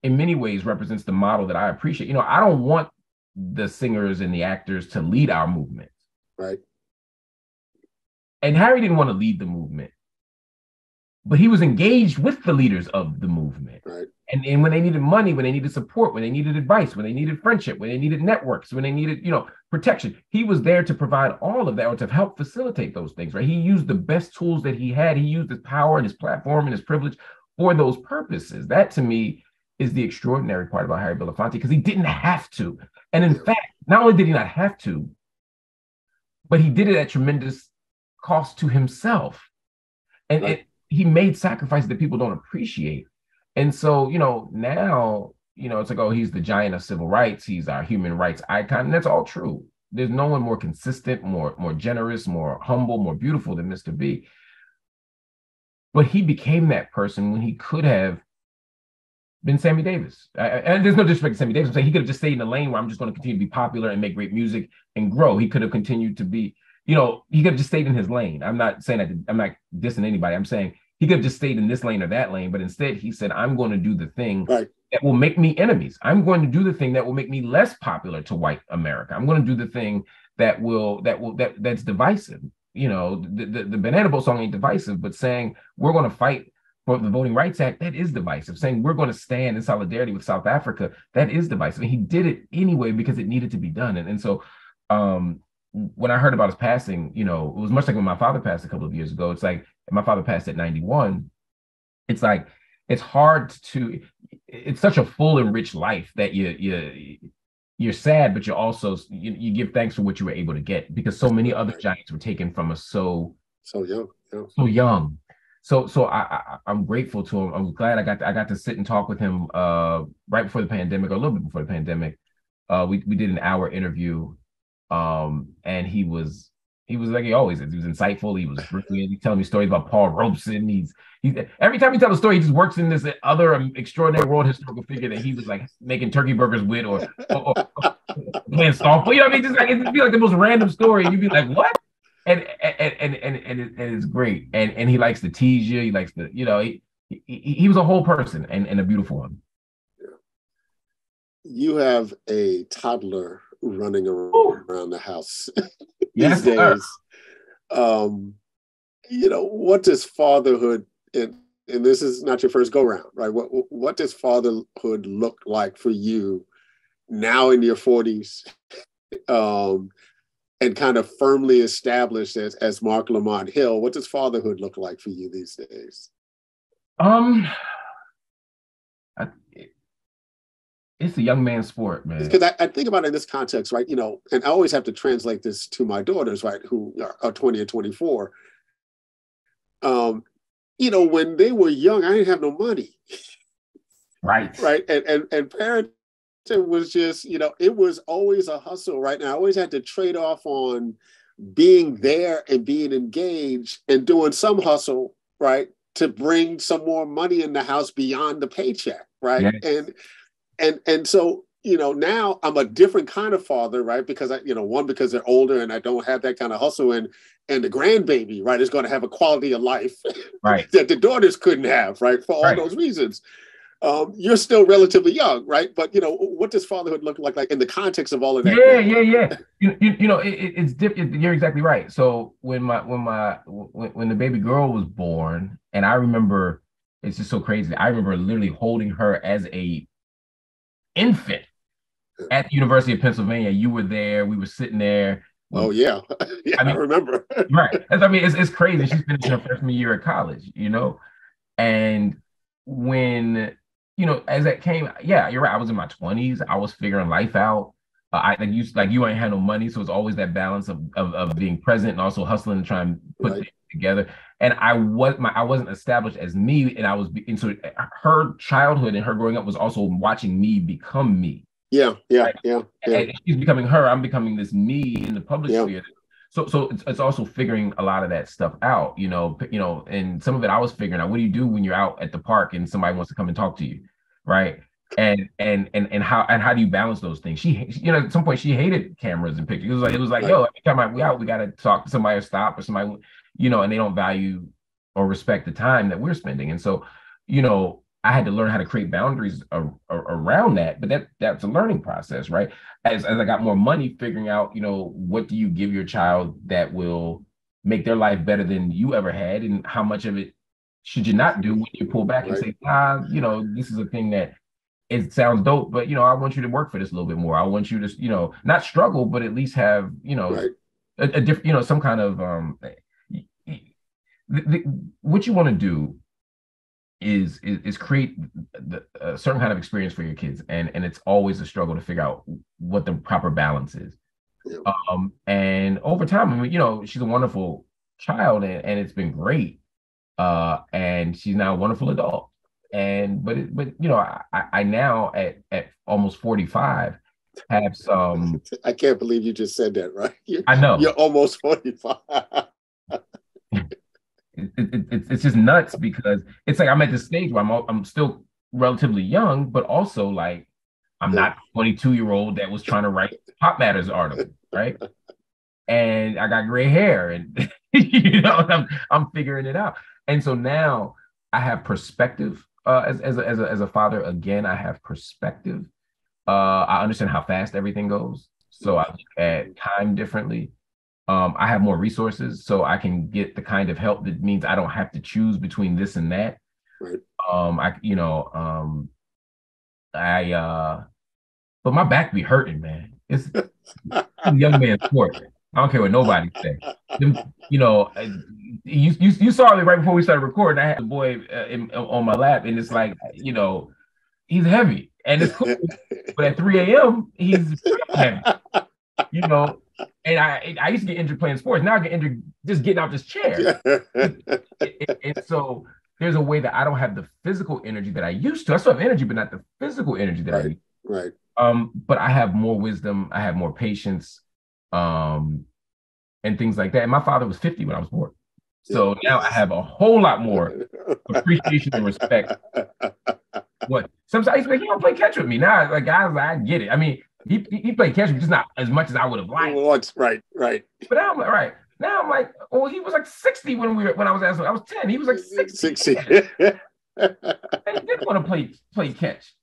in many ways, represents the model that I appreciate. You know, I don't want the singers and the actors to lead our movement. Right. And Harry didn't want to lead the movement but he was engaged with the leaders of the movement. Right. And, and when they needed money, when they needed support, when they needed advice, when they needed friendship, when they needed networks, when they needed, you know, protection, he was there to provide all of that or to help facilitate those things, right? He used the best tools that he had. He used his power and his platform and his privilege for those purposes. That to me is the extraordinary part about Harry Belafonte because he didn't have to. And in fact, not only did he not have to, but he did it at tremendous cost to himself. And right. it, he made sacrifices that people don't appreciate. And so, you know, now, you know, it's like, oh, he's the giant of civil rights, he's our human rights icon. And that's all true. There's no one more consistent, more, more generous, more humble, more beautiful than Mr. B. But he became that person when he could have been Sammy Davis. and there's no disrespect to Sammy Davis. I'm saying he could have just stayed in the lane where I'm just going to continue to be popular and make great music and grow. He could have continued to be you know, he could have just stayed in his lane. I'm not saying that I'm not dissing anybody. I'm saying he could have just stayed in this lane or that lane, but instead he said, I'm going to do the thing right. that will make me enemies. I'm going to do the thing that will make me less popular to white America. I'm going to do the thing that will that will that that's divisive. You know, the, the, the banana boat song ain't divisive, but saying we're going to fight for the Voting Rights Act, that is divisive. Saying we're going to stand in solidarity with South Africa, that is divisive. And he did it anyway because it needed to be done. And, and so um, when I heard about his passing, you know, it was much like when my father passed a couple of years ago. It's like my father passed at 91. It's like it's hard to it's such a full and rich life that you you you're sad, but you're also you, you give thanks for what you were able to get because so many other giants were taken from us so so young, yeah. so young. So so I, I am grateful to him. I'm glad I got to, I got to sit and talk with him uh right before the pandemic or a little bit before the pandemic. Uh, we we did an hour interview um, and he was he was like he always is. He was insightful. He was brilliant. He's telling me stories about Paul Robeson. He's he's every time he tells a story, he just works in this other extraordinary world historical figure that he was like making turkey burgers with or, or, or playing softball. You know what I mean? Just like it'd be like the most random story. And you'd be like, what? And and and and and, it, and it's great. And and he likes to tease you. He likes to, you know, he he, he was a whole person and, and a beautiful one. You have a toddler running around, around the house <laughs> these yes, days. Um, you know, what does fatherhood and and this is not your first go round, right? What what does fatherhood look like for you now in your 40s? Um, and kind of firmly established as, as Marc Lamont Hill, what does fatherhood look like for you these days? Um, it's a young man's sport, man. Because I, I, think about it in this context, right? You know, and I always have to translate this to my daughters, right, who are, are 20 and 24. Um, you know, when they were young, I didn't have no money. Right. <laughs> Right. And and and parenting was just, you know, it was always a hustle, right? And I always had to trade off on being there and being engaged and doing some hustle, right? To bring some more money in the house beyond the paycheck, right? Yes. And and and so you know now i'm a different kind of father right? Because i you know one because they're older and i don't have that kind of hustle and and the grandbaby right is going to have a quality of life <laughs> right. that the daughters couldn't have right for all right. those reasons. Um, you're still relatively young right? But you know what does fatherhood look like like in the context of all of that? Yeah yeah yeah. You, you, you know it, it's different you're exactly right. So when my when my when, when the baby girl was born and i remember it's just so crazy. I remember literally holding her as a infant at the University of Pennsylvania. You were there. We were sitting there. Oh yeah, <laughs> yeah, I, mean, I remember. <laughs> right. I mean, it's it's crazy. She's finishing her freshman year at college, you know, and when you know, as that came, yeah, you're right. I was in my twenties. I was figuring life out. Uh, I like you like you ain't had no money, so it's always that balance of, of of being present and also hustling and trying to put right. things together. And I was my I wasn't established as me, and I was and so eh, her childhood and her growing up was also watching me become me. Yeah, yeah, right? yeah, yeah. And she's becoming her. I'm becoming this me in the public yeah. sphere. So, so it's, it's also figuring a lot of that stuff out. You know, you know, and some of it I was figuring out. What do you do when you're out at the park and somebody wants to come and talk to you, right? And and and and how and how do you balance those things? She, you know, at some point she hated cameras and pictures. It was like it was like, yo, every time I, we out, we got to talk to somebody or stop or somebody, you know, and they don't value or respect the time that we're spending. And so, you know, I had to learn how to create boundaries ar- ar- around that. But that that's a learning process, right? As as I got more money, figuring out, you know, what do you give your child that will make their life better than you ever had, and how much of it should you not do when you pull back and say, ah, you know, this is a thing that it sounds dope, but you know, I want you to work for this a little bit more. I want you to, you know, not struggle, but at least have, you know, right. a, a different, you know, some kind of um the, what you want to do is is, is create the, a certain kind of experience for your kids and and it's always a struggle to figure out what the proper balance is. Um and over time I mean, you know she's a wonderful child and, and it's been great uh and she's now a wonderful adult. And but it, but you know I, I now at at almost 45 have some <laughs> I can't believe you just said that right? You're, I know. you're almost 45 <laughs> it, it, it, it's just nuts because it's like I'm at the stage where I'm I'm still relatively young, but also like I'm not 22 year old that was trying to write Pop Matters article, right? <laughs> And I got gray hair, and <laughs> you know I'm I'm figuring it out. And so now I have perspective uh, as as a, as a, as a father. Again, I have perspective. Uh, I understand how fast everything goes, so I look at time differently. Um, I have more resources, so I can get the kind of help that means I don't have to choose between this and that. Right. Um, I, you know, um, I, uh, but my back be hurting, man. It's <laughs> young man sport. I don't care what nobody say. You know, you, you you saw me right before we started recording. I had the boy uh, in, on my lap, and it's like, you know, he's heavy, and it's cool. <laughs> but at 3 a.m., he's heavy. You know, and I I used to get injured playing sports. Now I get injured just getting out this chair. <laughs> and, so there's a way that I don't have the physical energy that I used to. I still have energy, but not the physical energy that right, I need. Right. Um, but I have more wisdom. I have more patience, um, and things like that. And my father was 50 when I was born. So yeah. now I have a whole lot more <laughs> appreciation and respect. What sometimes I used to be like, you don't play catch with me. Now, like guys, I get it. I mean, he he played catch, just not as much as I would have liked. Once, right, right. But now I'm like, right now I'm like, well, he was like 60 when we were when I was asking. I was 10. He was like mm-hmm. 60. 60. <laughs> he didn't want to play play catch.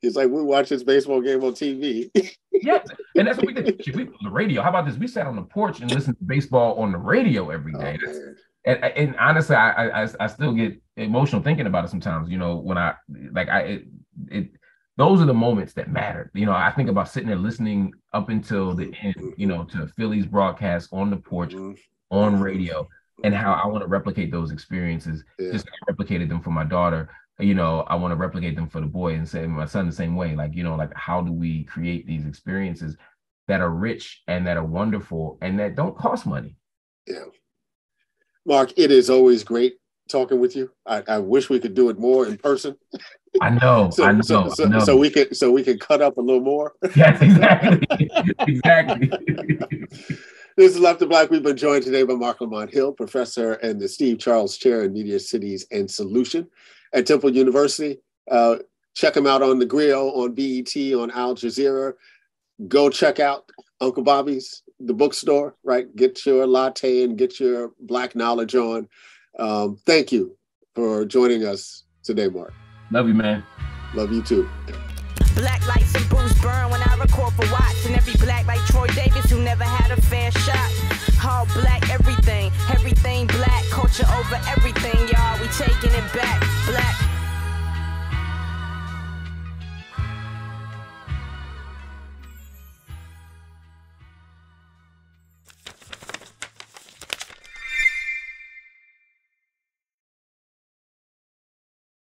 He's like, we watch this baseball game on TV. <laughs> yes, and that's what we did. We on the radio. How about this? We sat on the porch and listened to baseball on the radio every oh, day. Oh, and, and honestly, I, I I still get emotional thinking about it sometimes. You know, when I like I it, it those are the moments that matter. You know, I think about sitting there listening up until the end. You know, to Phillies broadcast on the porch, Mm-hmm. on radio, and how I want to replicate those experiences. Yeah. Just like I replicated them for my daughter. You know, I want to replicate them for the boy and say my son the same way. Like, you know, like how do we create these experiences that are rich and that are wonderful and that don't cost money? Yeah. Marc, it is always great talking with you. I, I wish we could do it more in person. I know, <laughs> So, I know, so, so, I know. so we can so we can cut up a little more. <laughs> yes, exactly, <laughs> exactly. This is Left of Black. We've been joined today by Marc Lamont Hill, professor and the Steve Charles Chair in Media Cities and Solution at Temple University. Uh, check him out on the Grio, on BET, on Al Jazeera. Go check out Uncle Bobbie's, the bookstore, right? Get your latte and get your black knowledge on. Um, thank you for joining us today, Marc. Love you, man. Love you too. Black lights and burn when I record for Watts. And every black like Troy Davis who never had a fair shot. All black, everything, everything black. Culture over everything, y'all. We taking it back. Black.